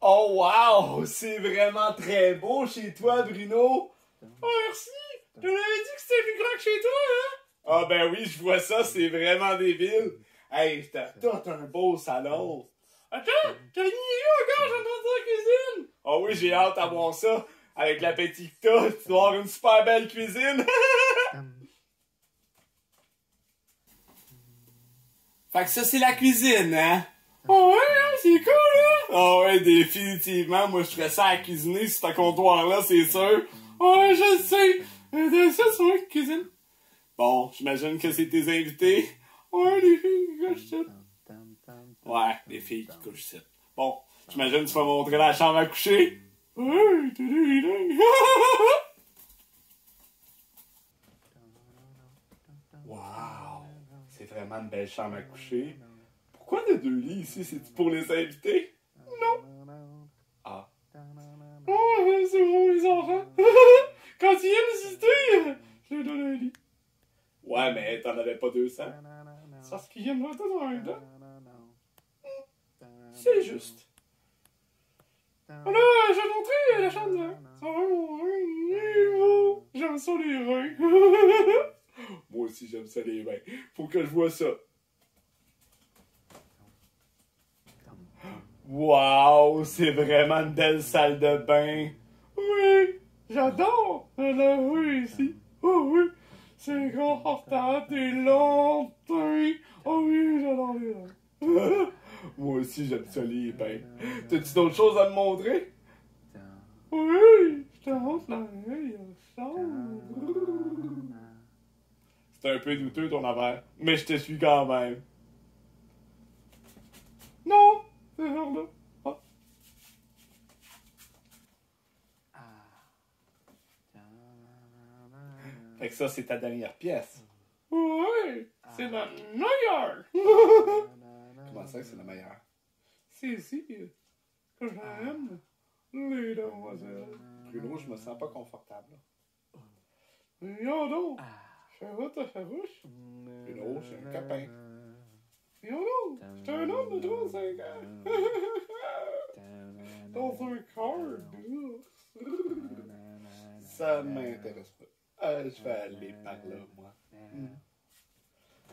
Oh wow! C'est vraiment très beau chez toi, Bruno! Oh, merci! Je l'avais dit que c'était plus grand que chez toi, hein? Ah ben oui, je vois ça, c'est vraiment débile! Hey, t'as tout un beau salon! Attends, t'as une idée encore, j'entends dans la cuisine! Oh oui, j'ai hâte à voir ça! Avec l'appétit que t'as, tu dois avoir une super belle cuisine! fait que ça, c'est la cuisine, hein? Ouais, c'est cool, hein? Oh ouais, définitivement, moi je ferais ça à cuisiner sur ce comptoir-là, c'est sûr! Ouais, je sais! Euh, ça, c'est moi qui cuisine. Bon, j'imagine que c'est tes invités. Ouais, les filles qui couchent ça. Ouais, des filles qui couchent ça. Bon, j'imagine que tu vas montrer la chambre à coucher. Ouais, Wow! C'est vraiment une belle chambre à coucher. A deux lits ici? C'est pour les invités? Non! Ah. Oh, c'est bon, les enfants! Quand ils viennent visiter, je leur donne un lit. Ouais, mais t'en avais pas 200. C'est parce qu'ils viennent tout en même temps. C'est juste. Oh là, je vais montrer la chambre va, mon rein. J'aime ça les reins. Moi aussi, j'aime ça les mains. Faut que je vois ça. Wow, c'est vraiment une belle salle de bain. Oui, j'adore la rue ici. Oh oui, c'est confortable, t'es long. Oh oui, j'adore les. Moi aussi, j'aime ça les bains. T'as-tu d'autres choses à me montrer? Oui, je te montre la chambre. C'est un peu douteux ton affaire, mais je te suis quand même. Non, c'est là. Ah. Fait que ça, c'est ta dernière pièce. Oui, c'est la meilleure. Comment ça que c'est la meilleure? C'est ici que j'aime les demoiselles. Bruno, je me sens pas confortable. Viens donc, vais ta farouche? Bruno, j'ai un copain. Donc, je suis un homme de 35 ans. Dans un corps. Ça m'intéresse pas. Euh, je vais aller par là, moi. Hmm.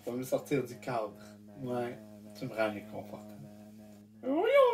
Je vais me sortir du cadre. Ouais, tu me rends inconfortable. Voyons